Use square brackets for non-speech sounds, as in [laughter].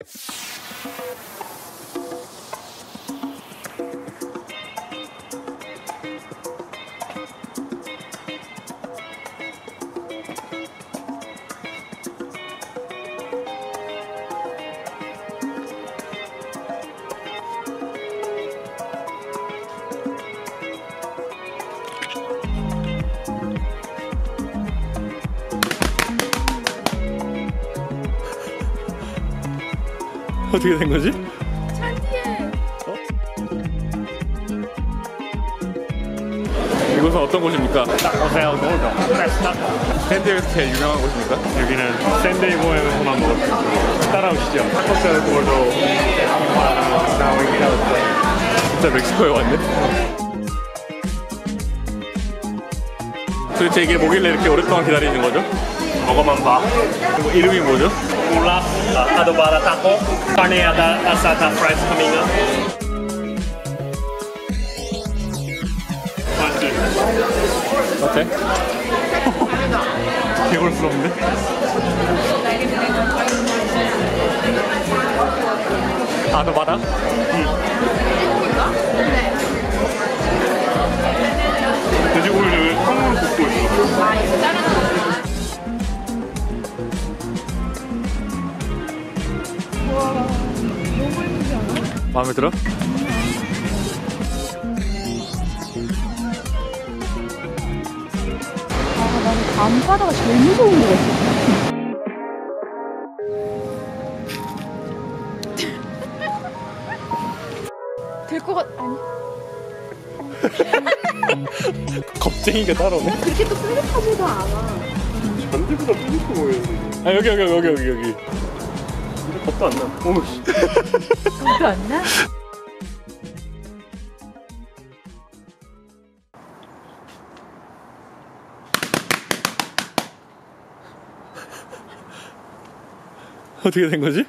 you 어떻게 된 거지? 이곳은 어떤 곳입니까? 노르도 샌디에이에서 제일 유명한 곳입니까? 여기는 샌데이고에서만 먹을 수 있고 따라오시죠 타코스 도르도 진짜 멕시코에 왔네. 도대체 이게 뭐길래 이렇게 오랫동안 기다리는 거죠? 먹어만 봐 그리고 이름이 뭐죠? 굴라 아도바라 타코 카네 아다 아사타 프라이스 업 맛있지? 어때? [laughs] 개걸스럽는데? 아너 받아? 돼지고기를 탕으로 굽고 있어 마음에 들어? 아 나는 밤바다가 제일 무서운 거 같아 될것 같... 아니 [laughs] 겁쟁이가 따라오네. 그렇게 또 뿌듯하지도 않아 반대보다 뿌듯해 보이는데 아 여기 여기 여기 여기 여기. 겁도 안 나 오씨 그거 안 나? 어떻게 된 거지?